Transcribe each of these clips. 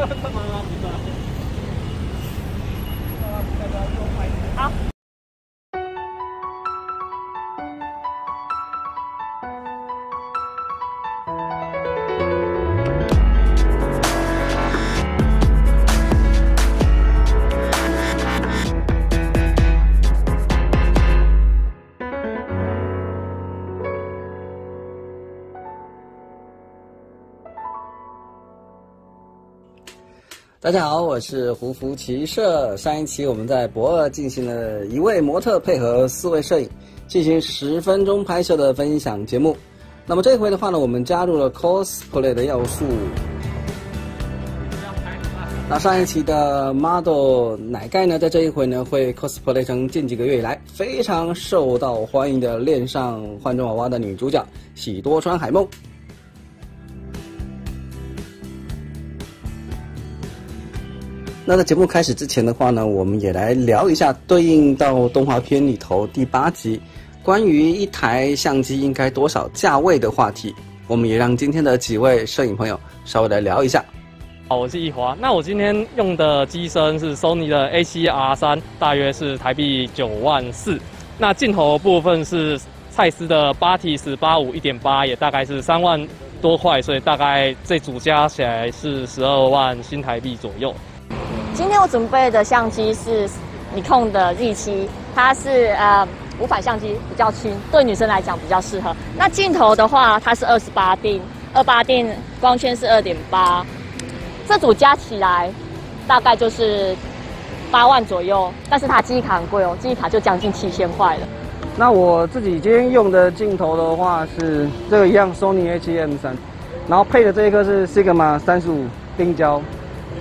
好。大家好，我是胡福骑社。上一期我们在博二进行了一位模特配合四位摄影进行十分钟拍摄的分享节目。那么这回的话呢，我们加入了 cosplay 的要素。那上一期的 model 奶盖呢，在这一回呢会 cosplay 成近几个月以来非常受到欢迎的恋上换装娃娃的女主角喜多川海梦。那在节目开始之前的话呢，我们也来聊一下对应到动画片里头第八集关于一台相机应该多少价位的话题。我们也让今天的几位摄影朋友稍微来聊一下。好，我是易华。那我今天用的机身是 Sony 的 A7R3，大约是台币九万四。那镜头部分是蔡司的 Batis 八五一点八，也大概是三万多块，所以大概这组加起来是十二万新台币左右。今天我准备的相机是尼康的 Z7，它是呃无反相机，比较轻，对女生来讲比较适合。那镜头的话，它是二十八定，二八定光圈是二点八，这组加起来大概就是八万左右。但是它记忆卡很贵哦，记忆卡就将近七千块了。那我自己今天用的镜头的话是这个一样，Sony A7M3，然后配的这一颗是 Sigma 三十五定焦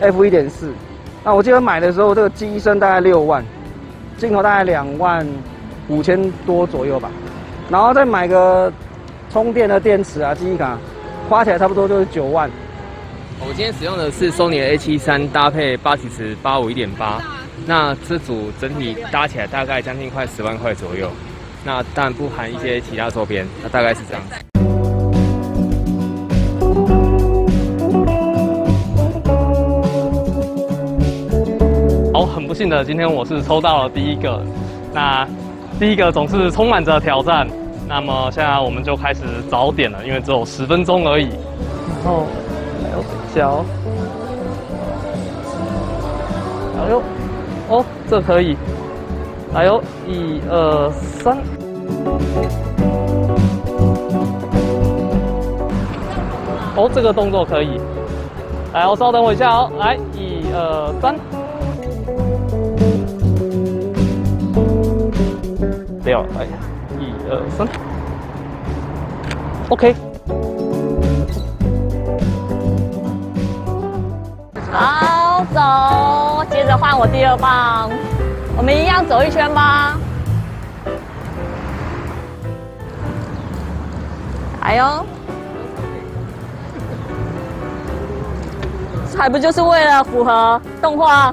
，f 一点四。那我记得买的时候，这个机身大概六万，镜头大概两万五千多左右吧，然后再买个充电的电池啊、记忆卡，花起来差不多就是九万。我今天使用的是 Sony A 7 3搭配八体池八五一点八，那这组整体搭起来大概将近快十万块左右，那但不含一些其他周边，那大概是这样子。不幸的，今天我是抽到了第一个。那第一个总是充满着挑战。那么现在我们就开始早点了，因为只有十分钟而已。然后，还有脚，哎呦，哦，这可以。哎呦，一二三。哦，这个动作可以。来，我稍等我一下哦。来，一二三。掉，哎，一二三，OK。好，走，接着换我第二棒，我们一样走一圈吧。来哟，还不就是为了符合动画？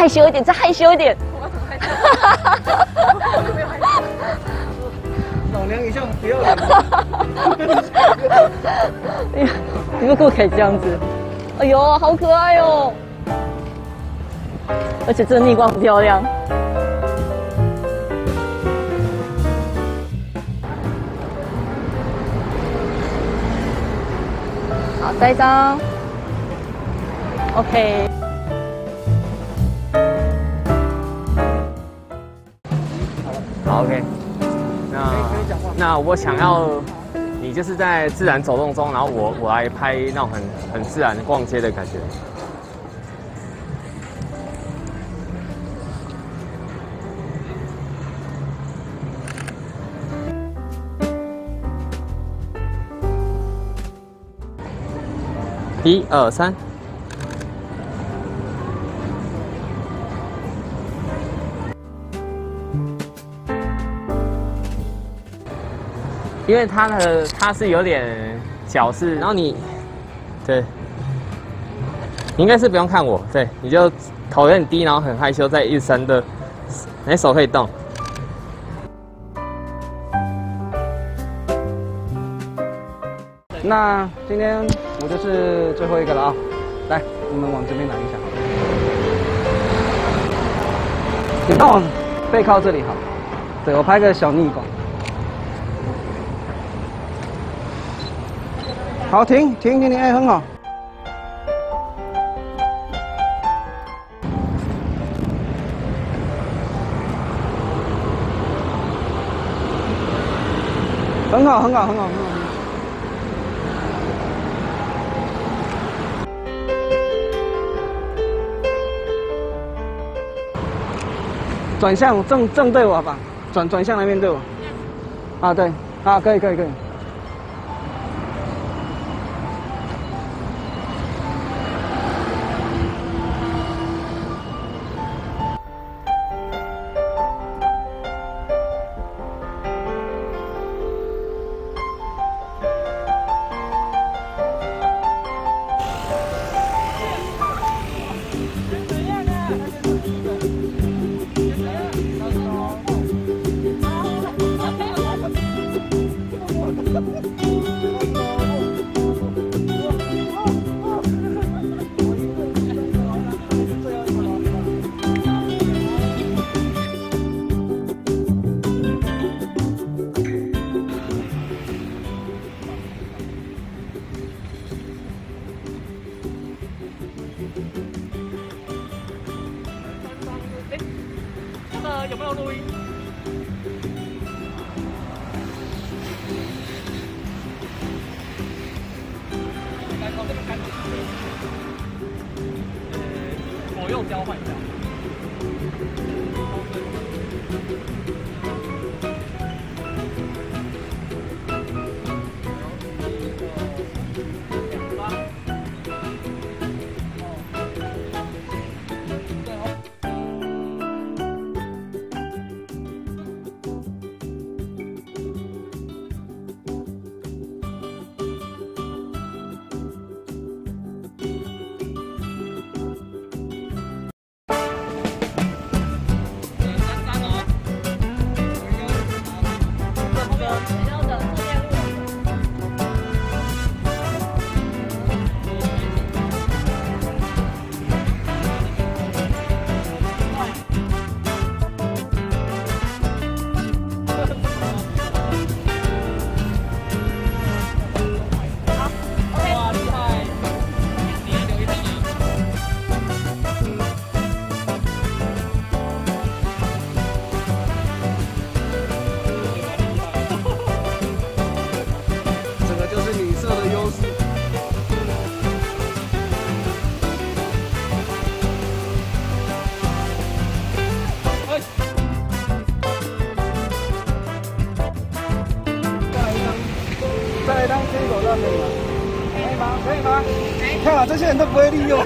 害羞一点，再害羞一点。老娘一向不要脸。你们不可以这样子。哎呦，好可爱哦！而且这逆光很漂亮。好，再一张。OK。OK，那我想要你就是在自然走动中，然后我我来拍那种很很自然逛街的感觉。一二三。因为他的他是有点脚是，然后你对，你应该是不用看我，对，你就头很低，然后很害羞，在一三的，哎，手可以动。那今天我就是最后一个了啊，来，我们往这边来一下。你靠背靠这里好，对我拍个小逆光。好停停停停哎很好很好很好很好很好转向正正对我吧转转向来面对我啊对啊可以可以可以不用交换。这些人都不会利用。